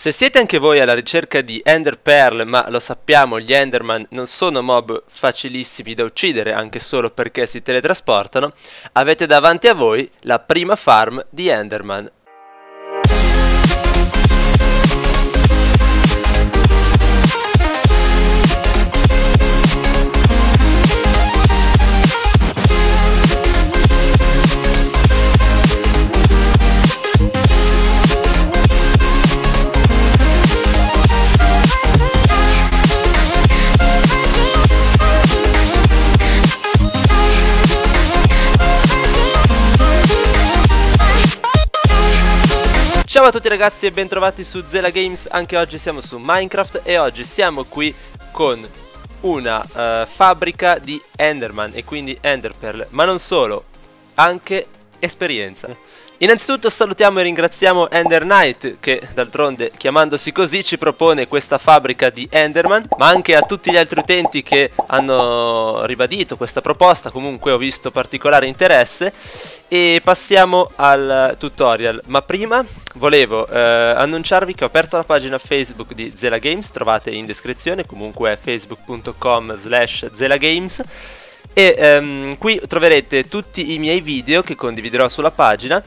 Se siete anche voi alla ricerca di Ender Pearl, ma lo sappiamo, gli Enderman non sono mob facilissimi da uccidere anche solo perché si teletrasportano, avete davanti a voi la prima farm di Enderman. A tutti ragazzi e bentrovati su Zela Games, anche oggi siamo su Minecraft e oggi siamo qui con una uh, fabbrica di Enderman e quindi Enderpearl, ma non solo, anche esperienza. Innanzitutto salutiamo e ringraziamo Ender Knight che d'altronde chiamandosi così ci propone questa fabbrica di Enderman ma anche a tutti gli altri utenti che hanno ribadito questa proposta. Comunque ho visto particolare interesse. E passiamo al tutorial. Ma prima volevo eh, annunciarvi che ho aperto la pagina Facebook di Zela Games trovate in descrizione comunque facebook.com slash zelagames e ehm, qui troverete tutti i miei video che condividerò sulla pagina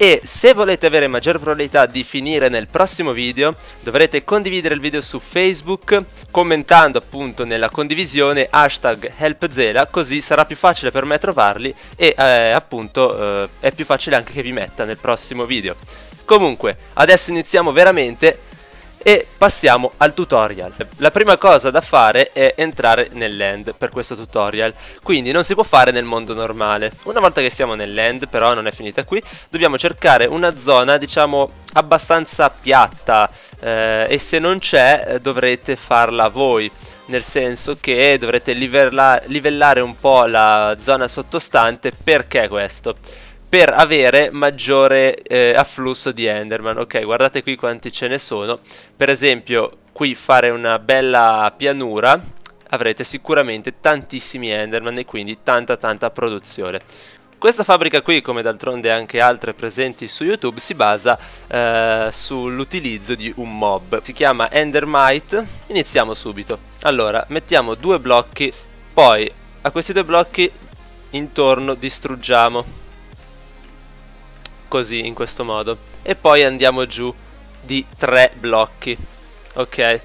e se volete avere maggiore probabilità di finire nel prossimo video dovrete condividere il video su Facebook commentando appunto nella condivisione hashtag helpzela così sarà più facile per me trovarli e eh, appunto eh, è più facile anche che vi metta nel prossimo video. Comunque adesso iniziamo veramente e passiamo al tutorial. La prima cosa da fare è entrare nell'end per questo tutorial, quindi non si può fare nel mondo normale. Una volta che siamo nell'end, però non è finita qui, dobbiamo cercare una zona diciamo abbastanza piatta eh, e se non c'è eh, dovrete farla voi nel senso che dovrete livella livellare un po' la zona sottostante perché questo? Per avere maggiore eh, afflusso di Enderman. Ok, guardate qui quanti ce ne sono. Per esempio, qui fare una bella pianura avrete sicuramente tantissimi Enderman e quindi tanta tanta produzione. Questa fabbrica qui, come d'altronde anche altre presenti su YouTube, si basa eh, sull'utilizzo di un mob. Si chiama Endermite. Iniziamo subito. Allora, mettiamo due blocchi, poi a questi due blocchi intorno distruggiamo così in questo modo. E poi andiamo giù di tre blocchi ok?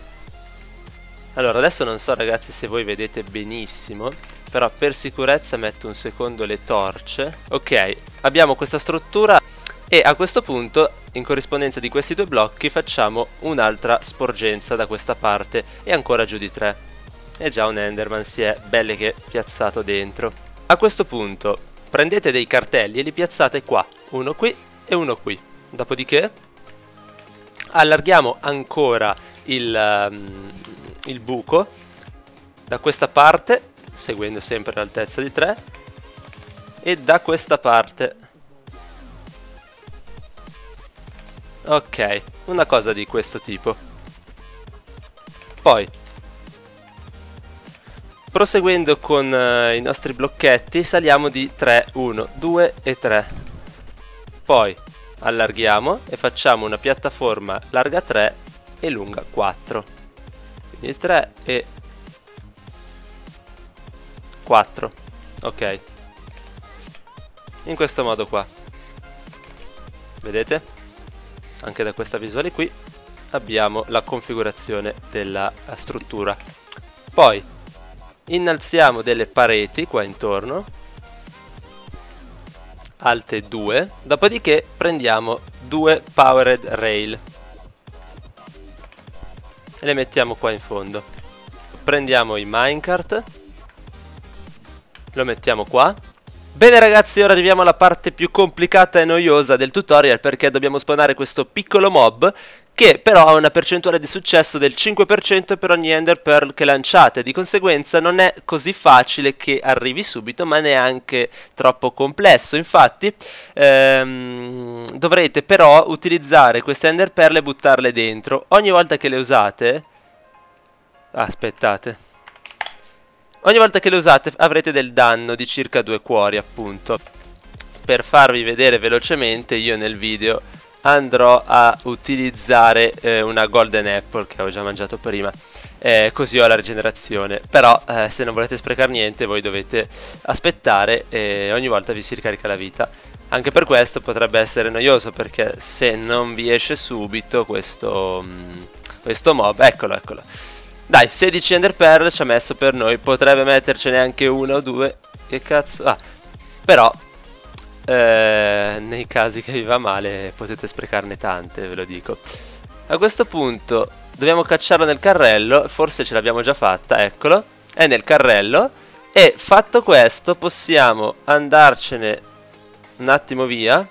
Allora adesso non so ragazzi se voi vedete benissimo però per sicurezza metto un secondo le torce. Ok abbiamo questa struttura e a questo punto in corrispondenza di questi due blocchi facciamo un'altra sporgenza da questa parte e ancora giù di tre. E già un enderman si è belle che piazzato dentro. A questo punto prendete dei cartelli e li piazzate qua, uno qui e uno qui. Dopodiché allarghiamo ancora il, um, il buco da questa parte, seguendo sempre l'altezza di 3, e da questa parte. Ok, una cosa di questo tipo. Poi Proseguendo con uh, i nostri blocchetti saliamo di 3, 1, 2 e 3. Poi allarghiamo e facciamo una piattaforma larga 3 e lunga 4. Quindi 3 e 4. Ok. In questo modo qua. Vedete? Anche da questa visuale qui abbiamo la configurazione della struttura. Poi innalziamo delle pareti qua intorno alte 2 dopodiché prendiamo due powered rail e le mettiamo qua in fondo. Prendiamo i minecart lo mettiamo qua. Bene ragazzi, ora arriviamo alla parte più complicata e noiosa del tutorial perché dobbiamo spawnare questo piccolo mob che però ha una percentuale di successo del 5% per ogni Ender Pearl che lanciate, di conseguenza non è così facile che arrivi subito ma neanche troppo complesso, infatti ehm, dovrete però utilizzare queste Ender Pearl e buttarle dentro, ogni volta che le usate, aspettate, ogni volta che le usate avrete del danno di circa due cuori appunto, per farvi vedere velocemente io nel video andrò a utilizzare eh, una golden apple che avevo già mangiato prima. Eh, così ho la rigenerazione. Però eh, se non volete sprecare niente voi dovete aspettare e ogni volta vi si ricarica la vita. Anche per questo potrebbe essere noioso perché se non vi esce subito questo, mm, questo mob eccolo eccolo. Dai 16 ender pearl ci ha messo per noi. Potrebbe mettercene anche uno o due. Che cazzo? Ah. Però eh, nei casi che vi va male potete sprecarne tante, ve lo dico. A questo punto dobbiamo cacciarlo nel carrello, forse ce l'abbiamo già fatta, eccolo, è nel carrello e fatto questo possiamo andarcene un attimo via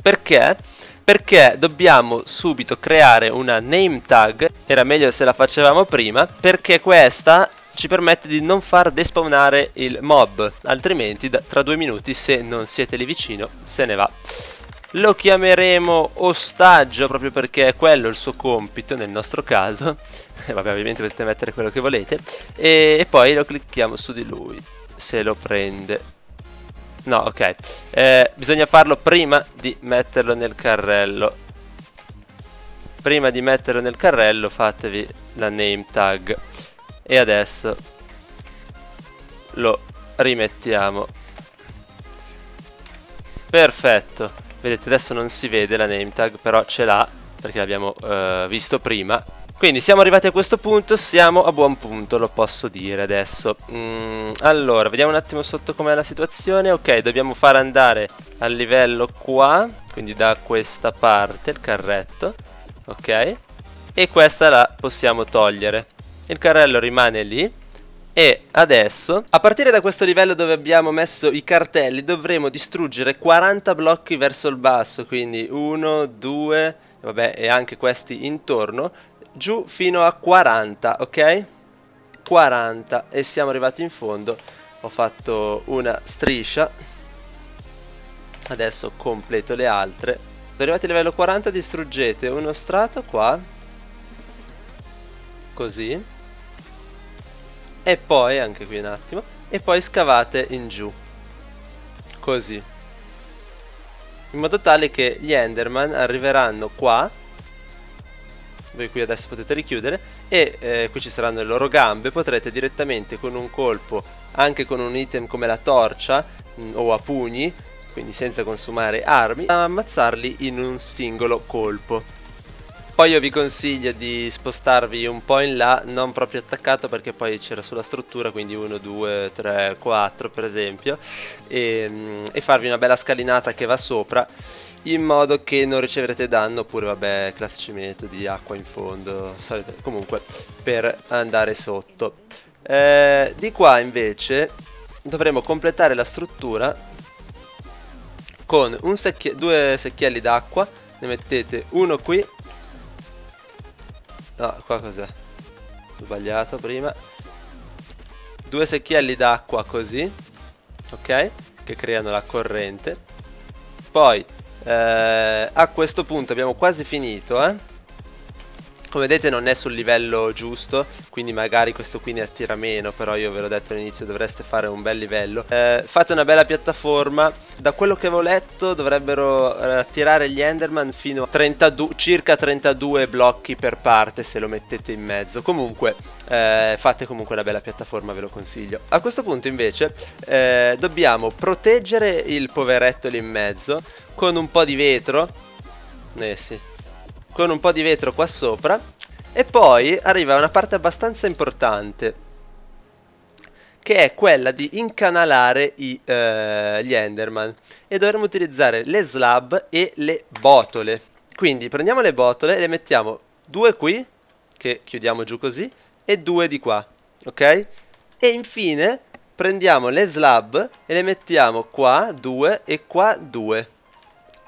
perché? Perché dobbiamo subito creare una name tag, era meglio se la facevamo prima, perché questa ci permette di non far despawnare il mob, altrimenti da, tra due minuti se non siete lì vicino se ne va. Lo chiameremo ostaggio proprio perché è quello il suo compito nel nostro caso. E vabbè ovviamente potete mettere quello che volete. E, e poi lo clicchiamo su di lui se lo prende. No, ok. Eh, bisogna farlo prima di metterlo nel carrello. Prima di metterlo nel carrello fatevi la name tag e adesso lo rimettiamo perfetto vedete adesso non si vede la name tag però ce l'ha perché l'abbiamo uh, visto prima quindi siamo arrivati a questo punto, siamo a buon punto, lo posso dire adesso. Mm, allora, vediamo un attimo sotto com'è la situazione. Ok, dobbiamo far andare al livello qua, quindi da questa parte il carretto. Ok, e questa la possiamo togliere il carrello rimane lì e adesso, a partire da questo livello dove abbiamo messo i cartelli, dovremo distruggere 40 blocchi verso il basso, quindi 1, 2, vabbè, e anche questi intorno, giù fino a 40, ok? 40 e siamo arrivati in fondo, ho fatto una striscia, adesso completo le altre. Arrivati al livello 40 distruggete uno strato qua, così e poi, anche qui un attimo, e poi scavate in giù. Così. In modo tale che gli Enderman arriveranno qua, voi qui adesso potete richiudere, e eh, qui ci saranno le loro gambe, potrete direttamente con un colpo, anche con un item come la torcia, mh, mm, o a pugni, quindi senza consumare armi, ammazzarli in un singolo colpo. Poi io vi consiglio di spostarvi un po' in là, non proprio attaccato perché poi c'era sulla struttura, quindi 1, 2, 3, 4 per esempio, e, mm, e farvi una bella scalinata che va sopra in modo che non riceverete danno oppure vabbè classici metodi acqua in fondo comunque per andare sotto. Eh, di qua invece dovremo completare la struttura con secchie due secchielli d'acqua ne mettete uno qui No, qua cos'è? Sbagliato prima. Due secchielli d'acqua così. Ok? Che creano la corrente. Poi, eh, a questo punto abbiamo quasi finito, eh? Come vedete non è sul livello giusto, quindi magari questo qui ne attira meno, però io ve l'ho detto all'inizio dovreste fare un bel livello. Eh, fate una bella piattaforma, da quello che avevo letto dovrebbero eh, attirare gli Enderman fino a 32, circa 32 blocchi per parte se lo mettete in mezzo. Comunque eh, fate comunque una bella piattaforma, ve lo consiglio. A questo punto invece eh, dobbiamo proteggere il poveretto lì in mezzo con un po' di vetro. Eh sì, con un po' di vetro qua sopra e poi arriva una parte abbastanza importante che è quella di incanalare i, eh, gli Enderman. E dovremo utilizzare le slab e le botole. Quindi prendiamo le botole e le mettiamo due qui che chiudiamo giù così e due di qua ok? E infine prendiamo le slab e le mettiamo qua due e qua due.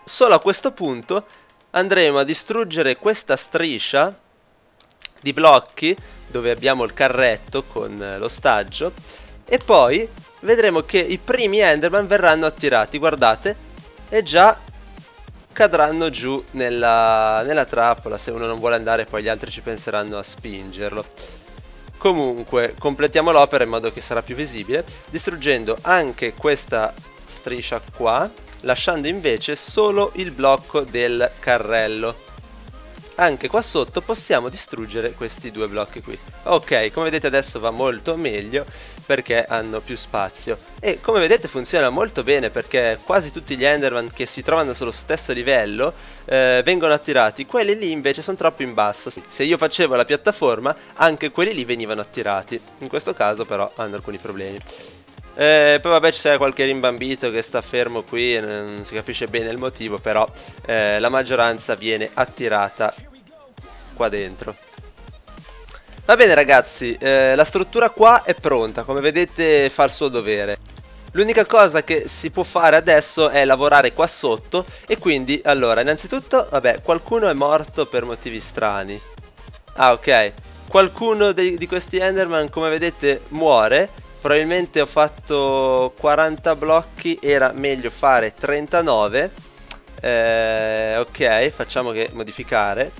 Solo a questo punto andremo a distruggere questa striscia di blocchi dove abbiamo il carretto con eh, l'ostaggio e poi vedremo che i primi Enderman verranno attirati, guardate, e già cadranno giù nella, nella trappola, se uno non vuole andare poi gli altri ci penseranno a spingerlo. Comunque, completiamo l'opera in modo che sarà più visibile, distruggendo anche questa striscia qua, lasciando invece solo il blocco del carrello. Anche qua sotto possiamo distruggere questi due blocchi qui. Ok come vedete adesso va molto meglio perché hanno più spazio. E come vedete funziona molto bene perché quasi tutti gli enderman che si trovano sullo stesso livello eh, vengono attirati. Quelli lì invece sono troppo in basso. Se io facevo la piattaforma anche quelli lì venivano attirati. In questo caso però hanno alcuni problemi eh, poi vabbè c'è qualche rimbambito che sta fermo qui e non si capisce bene il motivo però eh, la maggioranza viene attirata qua dentro. Va bene ragazzi, eh, la struttura qua è pronta, come vedete fa il suo dovere. L'unica cosa che si può fare adesso è lavorare qua sotto e quindi, allora, innanzitutto, vabbè, qualcuno è morto per motivi strani. Ah, ok. Qualcuno di, di questi Enderman, come vedete, muore. Probabilmente ho fatto 40 blocchi, era meglio fare 39. Eh, ok, facciamo che modificare.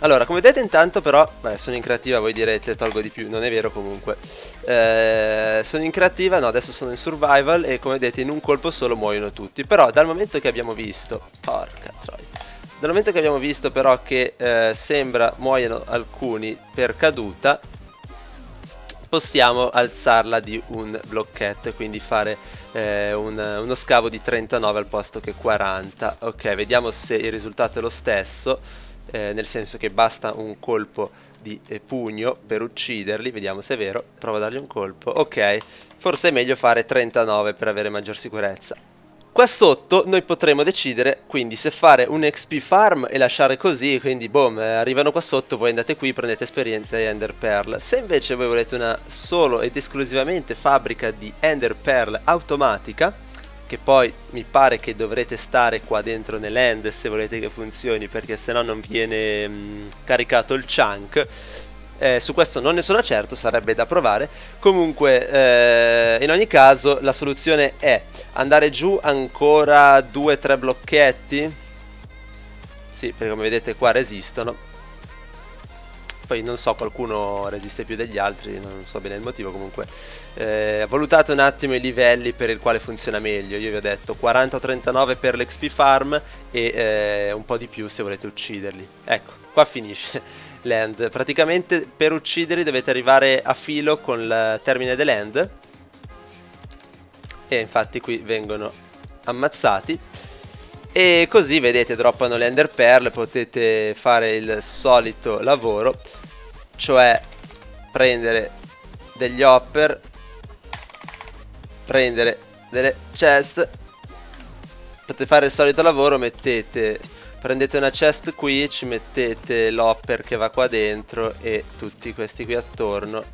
Allora, come vedete intanto però, beh, sono in creativa, voi direte tolgo di più, non è vero comunque. Eh, sono in creativa, no, adesso sono in survival e come vedete in un colpo solo muoiono tutti. Però dal momento che abbiamo visto, porca troia, dal momento che abbiamo visto però che eh, sembra muoiono alcuni per caduta, possiamo alzarla di un blocchetto e quindi fare eh, un, uno scavo di 39 al posto che 40. Ok, vediamo se il risultato è lo stesso eh, nel senso che basta un colpo di eh, pugno per ucciderli, vediamo se è vero, provo a dargli un colpo, ok, forse è meglio fare 39 per avere maggior sicurezza. Qua sotto noi potremo decidere quindi se fare un XP farm e lasciare così, quindi boom, eh, arrivano qua sotto, voi andate qui, prendete esperienza e Ender Pearl. Se invece voi volete una solo ed esclusivamente fabbrica di Ender Pearl automatica, che poi mi pare che dovrete stare qua dentro nell'end se volete che funzioni perché se no non viene mh, mm, caricato il chunk eh, su questo non ne sono certo, sarebbe da provare. Comunque eh, in ogni caso la soluzione è andare giù ancora 2-3 blocchetti. Sì, perché come vedete qua resistono. Poi non so, qualcuno resiste più degli altri, non so bene il motivo, comunque eh, valutate un attimo i livelli per il quale funziona meglio, io vi ho detto 40-39 per l'XP farm e eh, un po' di più se volete ucciderli. Ecco, qua finisce l'end, praticamente per ucciderli dovete arrivare a filo con il termine dell'end e infatti qui vengono ammazzati. E così vedete droppano le ender pearl potete fare il solito lavoro cioè prendere degli hopper prendere delle chest. Potete fare il solito lavoro mettete prendete una chest qui ci mettete l'hopper che va qua dentro e tutti questi qui attorno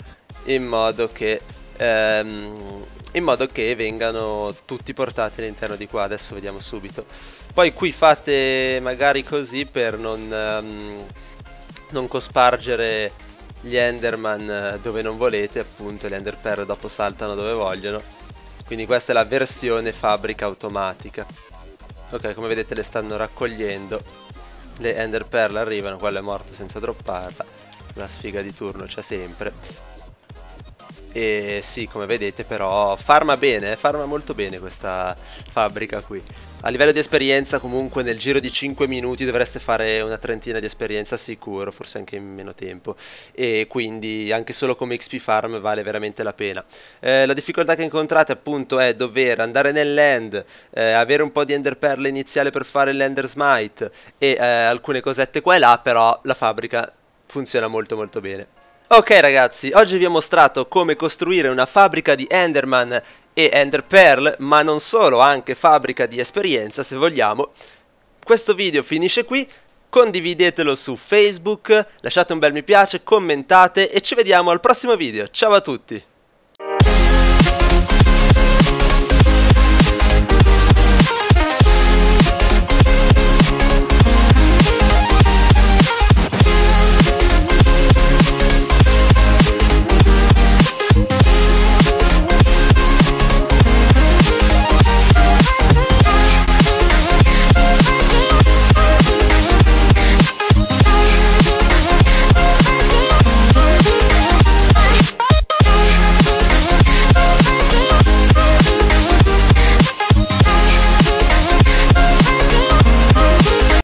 in modo che ehm, in modo che vengano tutti portati all'interno di qua. Adesso vediamo subito. Poi qui fate magari così per non, um, non cospargere gli enderman eh, dove non volete appunto gli enderpearl dopo saltano dove vogliono. Quindi questa è la versione fabbrica automatica ok come vedete le stanno raccogliendo. Le enderpearl arrivano quello è morto senza dropparla. La sfiga di turno c'è sempre. E sì, come vedete però farma bene, farma molto bene questa fabbrica qui. A livello di esperienza comunque nel giro di 5 minuti dovreste fare una trentina di esperienza sicuro, forse anche in meno tempo. E quindi anche solo come XP farm vale veramente la pena. Eh, la difficoltà che incontrate appunto è dover andare nell'end, eh, avere un po' di ender pearl iniziale per fare l'ender smite e eh, alcune cosette qua e là, però la fabbrica funziona molto molto bene. Ok ragazzi, oggi vi ho mostrato come costruire una fabbrica di Enderman e Ender Pearl, ma non solo, anche fabbrica di esperienza se vogliamo. Questo video finisce qui, condividetelo su Facebook, lasciate un bel mi piace, commentate e ci vediamo al prossimo video. Ciao a tutti!